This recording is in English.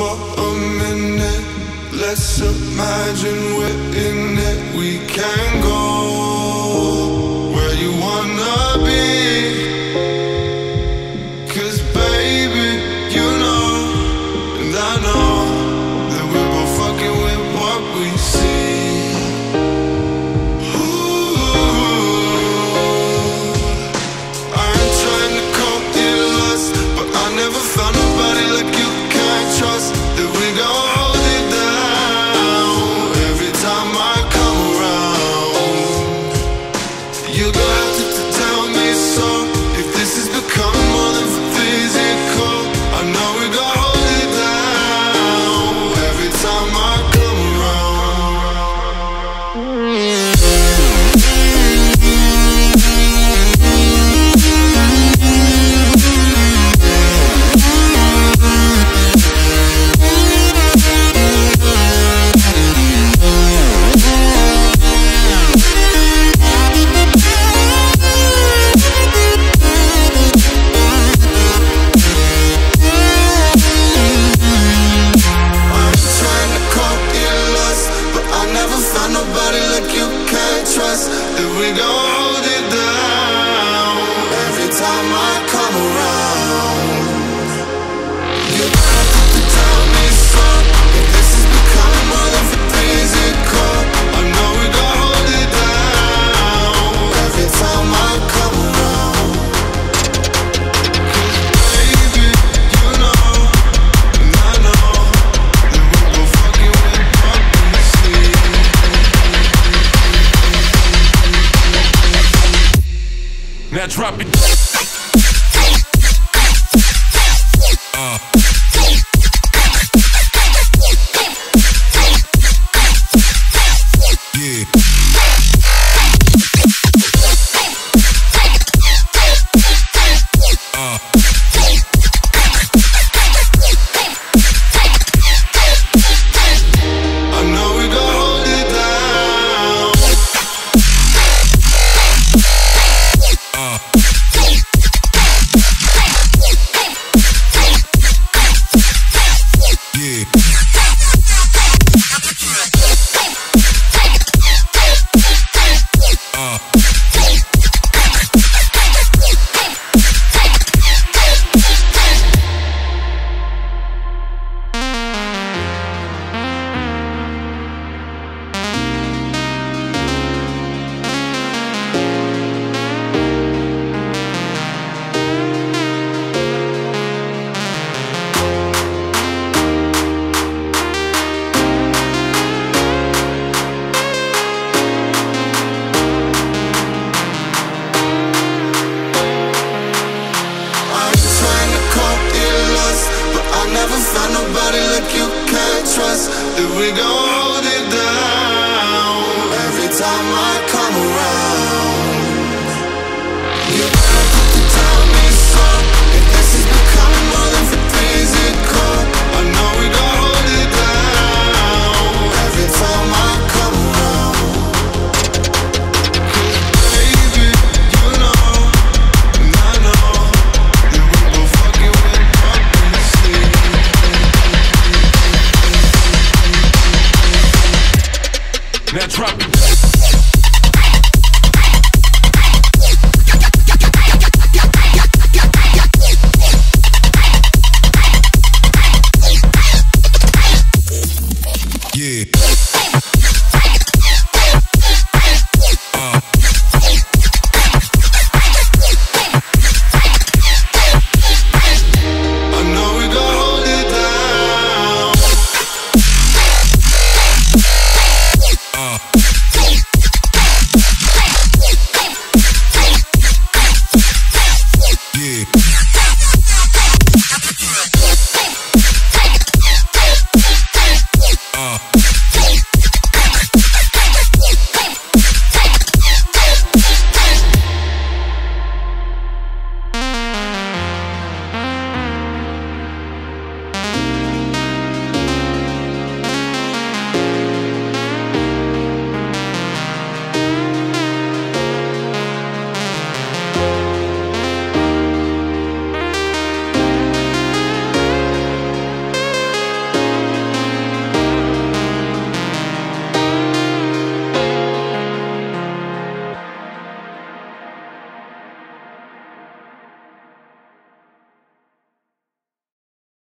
for a minute. Let's imagine we're in it. We can go where you wanna be. we go. Now drop it. If we go? Now drop it.